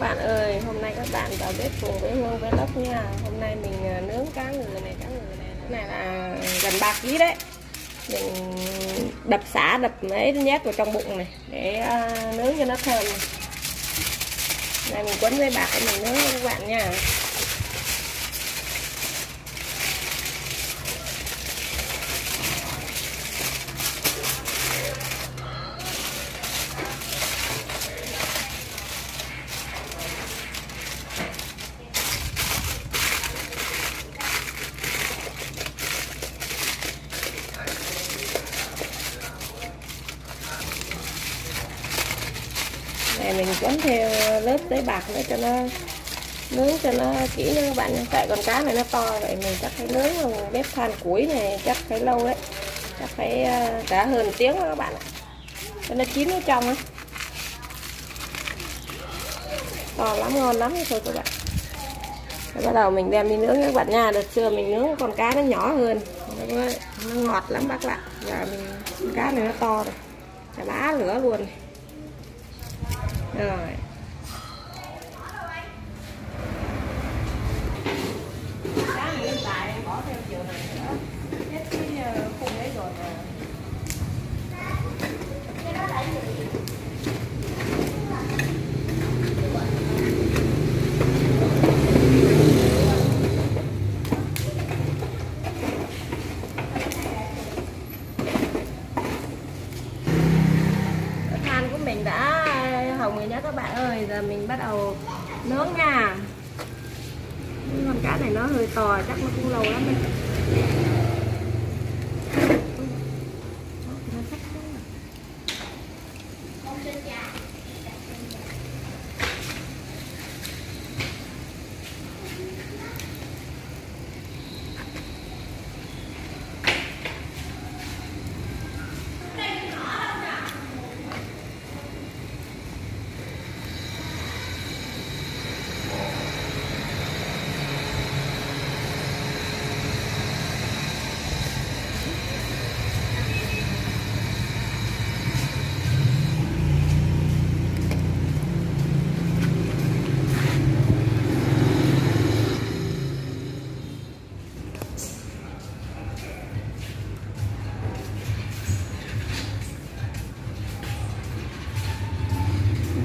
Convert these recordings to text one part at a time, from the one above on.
các bạn ơi hôm nay các bạn vào bếp cùng với hương với lốc nha. Hôm nay mình à, nướng cá ngừ này cá ngừ này. Này là gần 3 kg đấy. Mình đập xả đập mấy nhát vào trong bụng này để uh, nướng cho nó thơm. Này mình quấn với bạc để mình nướng cho các bạn nha. Này mình quấn theo lớp giấy bạc nữa cho nó nướng cho nó kỹ nha các bạn tại con cá này nó to vậy mình chắc phải nướng bằng bếp than củi này chắc phải lâu đấy. Chắc phải ờ, cả hơn tiếng đó các bạn ạ. Cho nó chín ở trong á to lắm ngon lắm thôi các bạn. Rồi bắt đầu mình đem đi nướng các bạn nha. Đợt xưa mình nướng con cá nó nhỏ hơn. Nó, nó ngọt lắm bác bạn giờ mình con cá này nó to rồi. Chả bá lửa luôn. này rồi cá hiện tại em bỏ theo chiều này nữa hết cái ờ, khung ấy rồi nè than của mình đã hồng rồi nhá các bạn ơi. Giờ mình bắt đầu nướng nha. Con cá này nó hơi to, chắc nó cũng lâu lắm đấy. Nó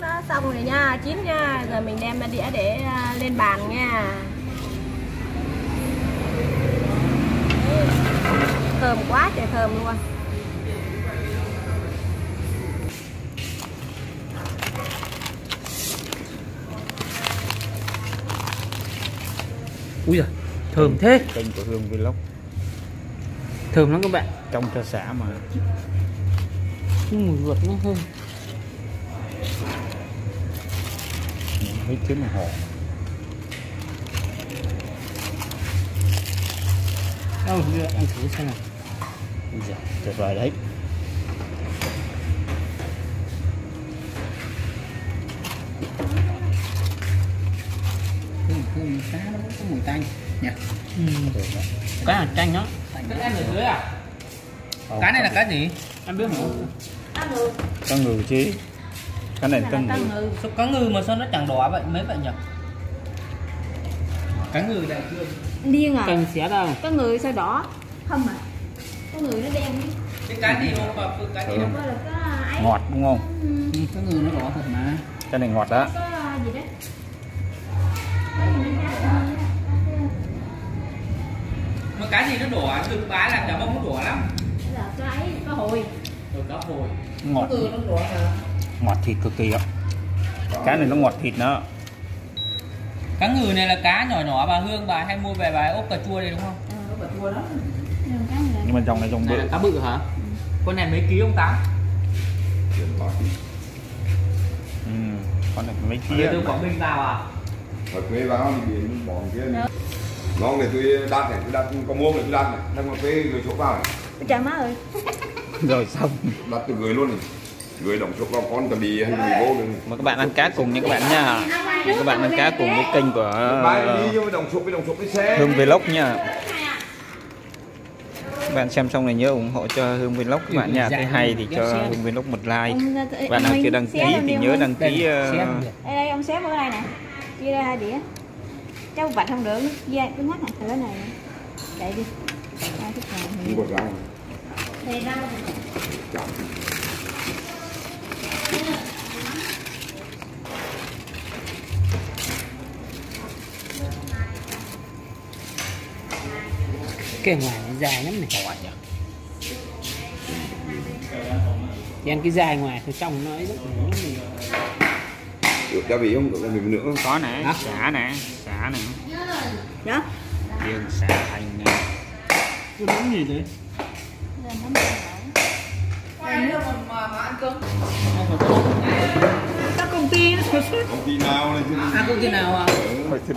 nó xong rồi nha chín nha. Giờ mình đem ra đĩa để à, lên bàn nha. Thơm quá trời thơm luôn. Ui giời thơm thế. Kênh của hương vlog. Thơm lắm các bạn. Trong cho xã mà. Mùi ruột nó thơm hết tiếng đồng hồ. Đâu đưa ăn thử xem nào. Giời, tuyệt vời đấy. Hương cá nó có mùi tanh. Nhỉ ừ. Cá là chanh đó. Cái ăn ở dưới à? Không, cá này là cá gì? Anh biết không cá ngừ chứ cái này là cá ngừ ngừ sao cá ngừ mà sao nó chẳng đỏ vậy? Mấy vậy nhỉ? Cá ngừ đại cương Điên à? Cần xé đâu? Có người sao đỏ? Không à có người nó đen đi cái cái gì đâu mà cái gì đâu là ngọt đúng không? Ừ, cá ngừ nó đỏ thật mà. Cái này ngọt đó. Gì mà cái gì nó đỏ đừng bái làm chả bông nó đỏ lắm. Là ấy có hồi. Rồi cá hồi. Ngọt. Cá ngừ nó đỏ là ngọt thịt cực kỳ á cái này nó ngọt thịt nữa cá ngừ này là cá nhỏ nhỏ bà hương bà hay mua về bà ốp cà chua đây đúng không? Đường cái này. Nhưng mà trong này trong này bự. cá bự hả? Con này mấy ký ông tám? Ừ. con này mấy kia từ quảng bình vào à? Ở quê vào thì biển bọn kia ngon này tôi đặt này tôi đặt có mua này tôi đặt này. Đang ở quê người chỗ vào này. Trời má ơi. Rồi xong. Đặt từ người luôn này người đồng vào con tầm người vô luôn mời các bạn ăn cá cùng nha các bạn nha. Các bạn ăn cá cùng với kênh của đi Hương Vlog nha. Các bạn xem xong này nhớ ủng hộ cho Hương Vlog các bạn nha. Thấy hay thì cho Hương Vlog một like. Bạn nào chưa đăng ký thì nhớ đăng ký ờ, đây đây ông xếp ở đây nè? Chia ra hai đĩa. Cháu vạch không được. Da cái mắt này cái này. Chạy đi. Không có rau thì rau cái ngoài nó dài lắm này. Hỏi nhỉ thì ăn cái dài ngoài thì trong nó ấy lắm. Được gia vị không? Được gia vị nữa có nè Hả? xả nè xả nè. Đó riêng xả hành nè. Cái món gì đấy các công ty nó xuất xuất công ty nào này chứ? À công ty nào à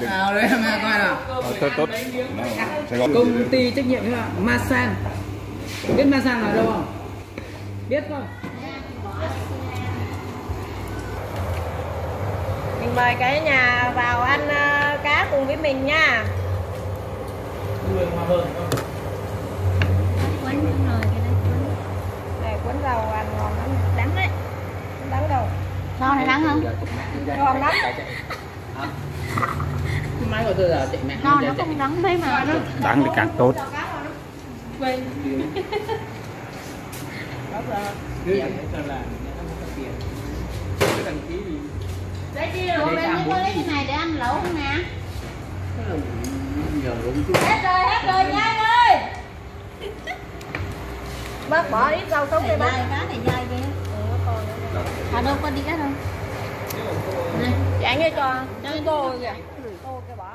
nào đấy mà coi nào. Ờ, tốt. Tốt công ty trách nhiệm là Masan. Biết Masan là đâu không? Biết không? Mình mời cả nhà vào ăn ờ, cá cùng với mình nha. Người hòa bờ quấn rồi cái đấy quấn này cuốn rau ăn ngon lắm đắng đấy không đắng đâu ngon này đắng không ngon lắm mai của tôi là chạy mẹ ngon nó không đắng mấy mà nó đáng thì càng tốt. Để chi rồi mới có lấy cái này để ăn lẩu không nè? Hết rồi hết rồi nha anh ơi. Bớt bỏ ít rau sống đi bác. cá này dai ghê. À đâu có đi cá đâu. Này chạy nghe cho cho tô kìa. Tô cái bỏ